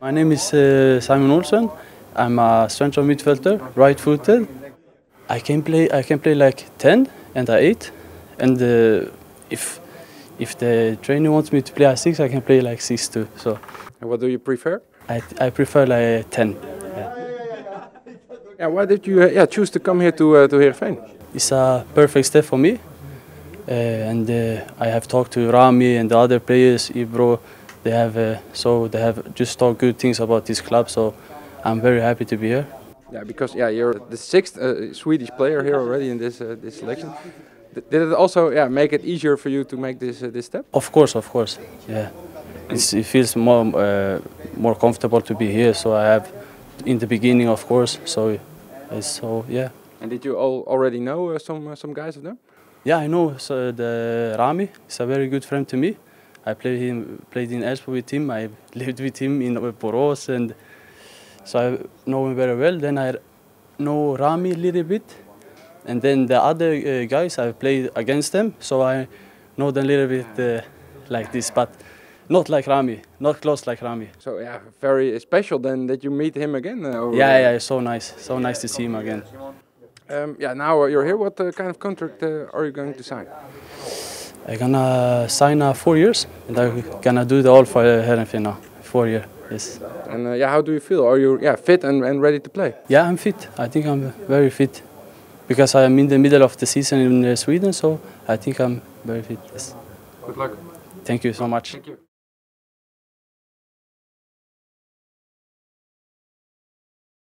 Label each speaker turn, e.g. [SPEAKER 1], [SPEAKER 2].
[SPEAKER 1] My name is uh, Simon Olsson. I'm a central midfielder, right-footed. I can play. I can play like ten and a eight, and uh, if if the trainer wants me to play a six, I can play like six too. So
[SPEAKER 2] And what do you prefer?
[SPEAKER 1] I I prefer like ten.
[SPEAKER 2] Yeah, why did you uh, yeah choose to come here to uh, to Heerenveen?
[SPEAKER 1] It's a perfect step for me, and uh, I have talked to Rami and the other players, Ibro. They have uh, so they have just talked good things about this club. So I'm very happy to be here.
[SPEAKER 2] Yeah, because yeah you're the sixth uh, Swedish player here already in this uh, this selection. D- Did it also yeah make it easier for you to make this uh, this step?
[SPEAKER 1] Of course, of course, yeah. It's, it feels more uh, more comfortable to be here. So I have in the beginning, of course. So it's so yeah.
[SPEAKER 2] And did you all already know uh, some uh, some guys of them?
[SPEAKER 1] Yeah, I know so the Rami is a very good friend to me. I played him played in Elfsborg with him. I lived with him in Borås, and so I know him very well. Then I know Rami a little bit, and then the other uh, guys I played against them, so I know them a little bit uh, like this, but not like Rami, not close like Rami.
[SPEAKER 2] So yeah, very special then that you meet him again. Uh,
[SPEAKER 1] Yeah, yeah, so nice, so nice to see him again.
[SPEAKER 2] Um, yeah, now you're here. What uh, kind of contract uh, are you going to sign?
[SPEAKER 1] I'm gonna sign uh, four years, and I'm gonna do the all for uh, Heerenveen now. Four year, yes.
[SPEAKER 2] And uh, yeah, how do you feel? Are you yeah fit and, and ready to play?
[SPEAKER 1] Yeah, I'm fit. I think I'm very fit because I'm in the middle of the season in uh, Sweden, so I think I'm very fit. Yes.
[SPEAKER 2] Good luck.
[SPEAKER 1] Thank you so much.
[SPEAKER 2] Thank you.